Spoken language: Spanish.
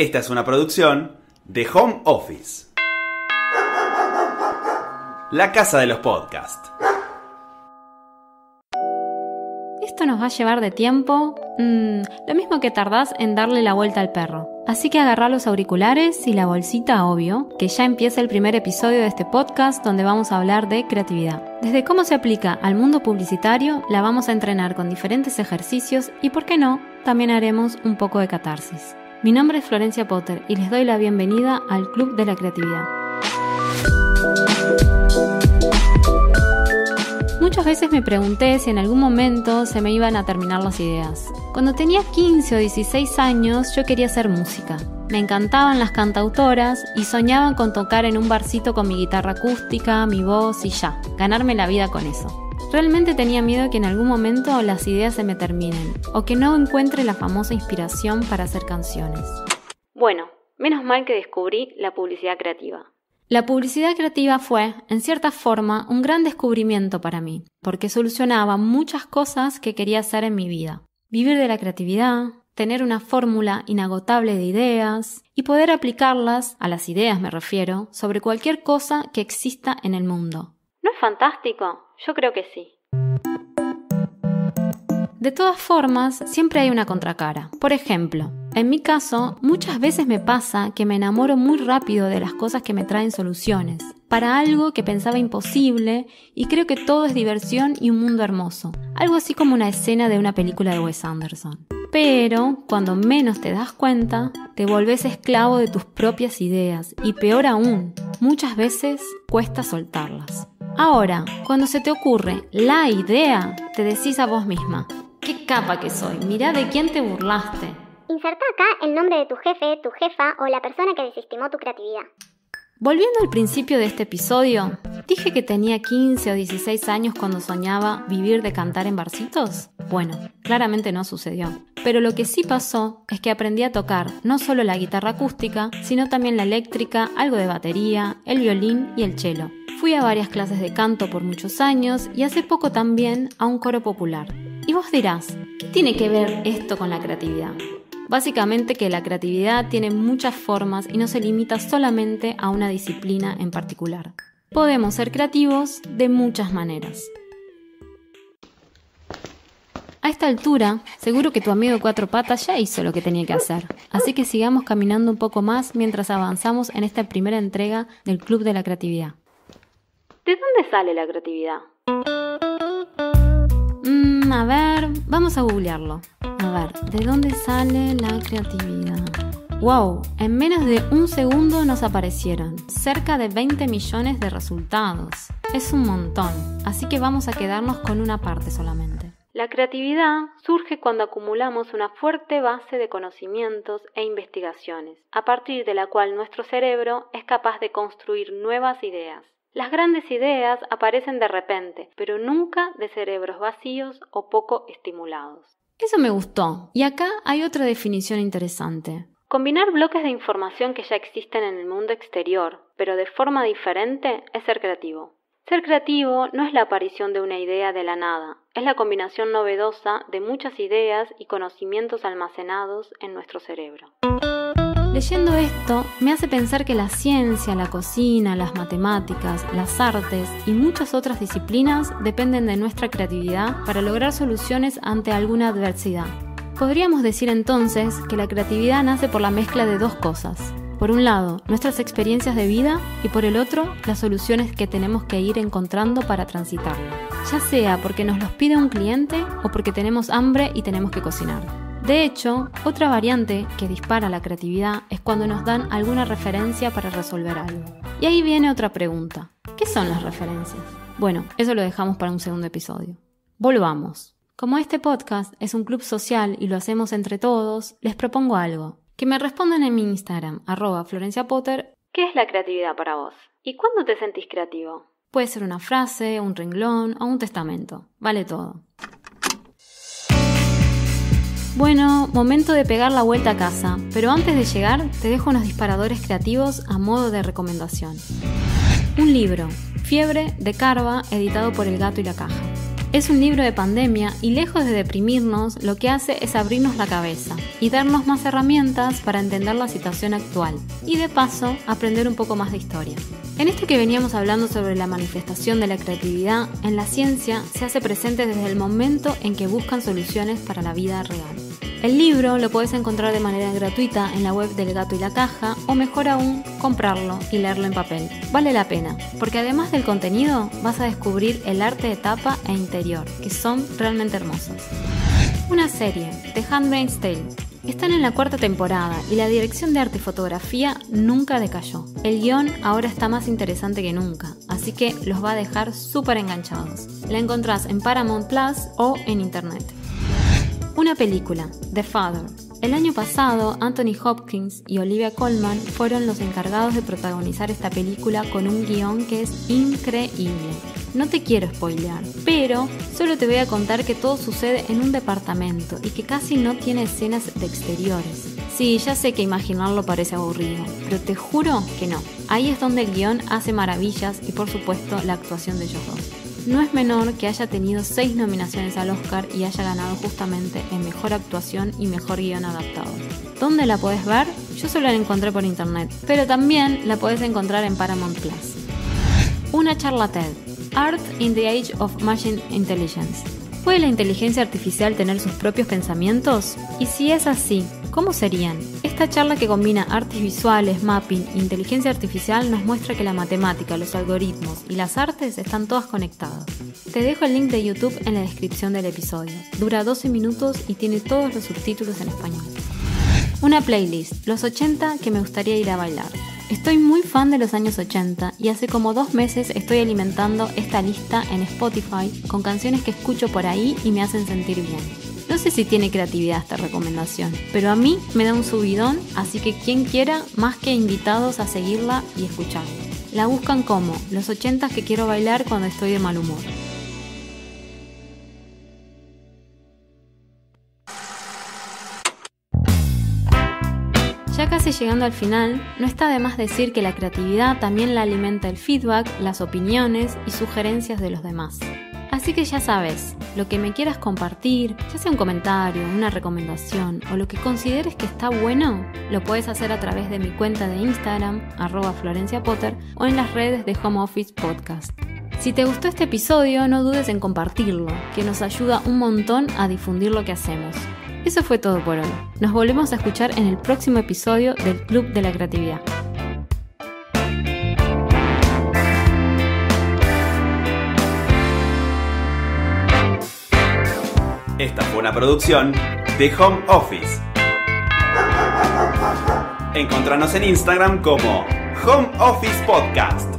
Esta es una producción de Home Office. La casa de los podcasts. Esto nos va a llevar de tiempo, mm, lo mismo que tardás en darle la vuelta al perro. Así que agarrá los auriculares y la bolsita, obvio, que ya empieza el primer episodio de este podcast donde vamos a hablar de creatividad. Desde cómo se aplica al mundo publicitario, la vamos a entrenar con diferentes ejercicios y, por qué no, también haremos un poco de catarsis. Mi nombre es Florencia Potter y les doy la bienvenida al Club de la Creatividad. Muchas veces me pregunté si en algún momento se me iban a terminar las ideas. Cuando tenía 15 o 16 años yo quería hacer música. Me encantaban las cantautoras y soñaban con tocar en un barcito con mi guitarra acústica, mi voz y ya, ganarme la vida con eso. Realmente tenía miedo que en algún momento las ideas se me terminen o que no encuentre la famosa inspiración para hacer canciones. Bueno, menos mal que descubrí la publicidad creativa. La publicidad creativa fue, en cierta forma, un gran descubrimiento para mí, porque solucionaba muchas cosas que quería hacer en mi vida. Vivir de la creatividad, tener una fórmula inagotable de ideas y poder aplicarlas, a las ideas me refiero, sobre cualquier cosa que exista en el mundo. ¿No es fantástico? Yo creo que sí. De todas formas, siempre hay una contracara. Por ejemplo, en mi caso, muchas veces me pasa que me enamoro muy rápido de las cosas que me traen soluciones, para algo que pensaba imposible y creo que todo es diversión y un mundo hermoso, algo así como una escena de una película de Wes Anderson. Pero, cuando menos te das cuenta, te volvés esclavo de tus propias ideas y peor aún, muchas veces cuesta soltarlas. Ahora, cuando se te ocurre la idea, te decís a vos misma, qué capa que soy, mirá de quién te burlaste. Inserta acá el nombre de tu jefe, tu jefa o la persona que desestimó tu creatividad. Volviendo al principio de este episodio, dije que tenía 15 o 16 años cuando soñaba vivir de cantar en barcitos. Bueno, claramente no sucedió. Pero lo que sí pasó es que aprendí a tocar no solo la guitarra acústica, sino también la eléctrica, algo de batería, el violín y el cello. Fui a varias clases de canto por muchos años y hace poco también a un coro popular. Y vos dirás, ¿qué tiene que ver esto con la creatividad? Básicamente que la creatividad tiene muchas formas y no se limita solamente a una disciplina en particular. Podemos ser creativos de muchas maneras. A esta altura, seguro que tu amigo cuatro patas ya hizo lo que tenía que hacer. Así que sigamos caminando un poco más mientras avanzamos en esta primera entrega del Club de la Creatividad. ¿De dónde sale la creatividad? Mm, a ver, vamos a googlearlo. A ver, ¿de dónde sale la creatividad? ¡Wow! En menos de un segundo nos aparecieron cerca de 20 millones de resultados. Es un montón, así que vamos a quedarnos con una parte solamente. La creatividad surge cuando acumulamos una fuerte base de conocimientos e investigaciones, a partir de la cual nuestro cerebro es capaz de construir nuevas ideas. Las grandes ideas aparecen de repente, pero nunca de cerebros vacíos o poco estimulados. Eso me gustó. Y acá hay otra definición interesante. Combinar bloques de información que ya existen en el mundo exterior, pero de forma diferente, es ser creativo. Ser creativo no es la aparición de una idea de la nada, es la combinación novedosa de muchas ideas y conocimientos almacenados en nuestro cerebro. Leyendo esto me hace pensar que la ciencia, la cocina, las matemáticas, las artes y muchas otras disciplinas dependen de nuestra creatividad para lograr soluciones ante alguna adversidad. Podríamos decir entonces que la creatividad nace por la mezcla de dos cosas. Por un lado, nuestras experiencias de vida y por el otro, las soluciones que tenemos que ir encontrando para transitarlo. Ya sea porque nos los pide un cliente o porque tenemos hambre y tenemos que cocinar. De hecho, otra variante que dispara la creatividad es cuando nos dan alguna referencia para resolver algo. Y ahí viene otra pregunta. ¿Qué son las referencias? Bueno, eso lo dejamos para un segundo episodio. Volvamos. Como este podcast es un club social y lo hacemos entre todos, les propongo algo. Que me respondan en mi Instagram, arroba Florencia Potter, ¿qué es la creatividad para vos? ¿Y cuándo te sentís creativo? Puede ser una frase, un renglón o un testamento. Vale todo. Bueno, momento de pegar la vuelta a casa, pero antes de llegar te dejo unos disparadores creativos a modo de recomendación. Un libro, Fiebre de Carva, editado por El Gato y la Caja. Es un libro de pandemia y lejos de deprimirnos, lo que hace es abrirnos la cabeza y darnos más herramientas para entender la situación actual y de paso aprender un poco más de historia. En esto que veníamos hablando sobre la manifestación de la creatividad, en la ciencia se hace presente desde el momento en que buscan soluciones para la vida real. El libro lo puedes encontrar de manera gratuita en la web del gato y la caja o mejor aún comprarlo y leerlo en papel. Vale la pena, porque además del contenido vas a descubrir el arte de tapa e interior, que son realmente hermosos. Una serie, The Handmaid's Tale. Están en la cuarta temporada y la dirección de arte y fotografía nunca decayó. El guion ahora está más interesante que nunca, así que los va a dejar súper enganchados. La encontrás en Paramount Plus o en internet. Una película, The Father. El año pasado, Anthony Hopkins y Olivia Colman fueron los encargados de protagonizar esta película con un guion que es increíble. No te quiero spoilear, pero solo te voy a contar que todo sucede en un departamento y que casi no tiene escenas de exteriores. Sí, ya sé que imaginarlo parece aburrido, pero te juro que no. Ahí es donde el guion hace maravillas y por supuesto la actuación de ellos dos. No es menor que haya tenido seis nominaciones al Oscar y haya ganado justamente en Mejor Actuación y Mejor Guión Adaptado. ¿Dónde la podés ver? Yo solo la encontré por internet, pero también la podés encontrar en Paramount Plus. Una charla. Art in the Age of Machine Intelligence. ¿Puede la inteligencia artificial tener sus propios pensamientos? Y si es así, ¿cómo serían? Esta charla que combina artes visuales, mapping inteligencia artificial nos muestra que la matemática, los algoritmos y las artes están todas conectadas. Te dejo el link de YouTube en la descripción del episodio. Dura 12 minutos y tiene todos los subtítulos en español. Una playlist, los 80 que me gustaría ir a bailar. Estoy muy fan de los años 80 y hace como dos meses estoy alimentando esta lista en Spotify con canciones que escucho por ahí y me hacen sentir bien. No sé si tiene creatividad esta recomendación, pero a mí me da un subidón, así que quien quiera, más que invitados a seguirla y escucharla. La buscan como los 80 que quiero bailar cuando estoy de mal humor. Ya casi llegando al final, no está de más decir que la creatividad también la alimenta el feedback, las opiniones y sugerencias de los demás. Así que ya sabes, lo que me quieras compartir, ya sea un comentario, una recomendación o lo que consideres que está bueno, lo puedes hacer a través de mi cuenta de Instagram, arroba Florencia Potter, o en las redes de Home Office Podcast. Si te gustó este episodio, no dudes en compartirlo, que nos ayuda un montón a difundir lo que hacemos. Eso fue todo por hoy. Nos volvemos a escuchar en el próximo episodio del Club de la Creatividad. Esta fue una producción de Home Office. Encontranos en Instagram como Home Office Podcast.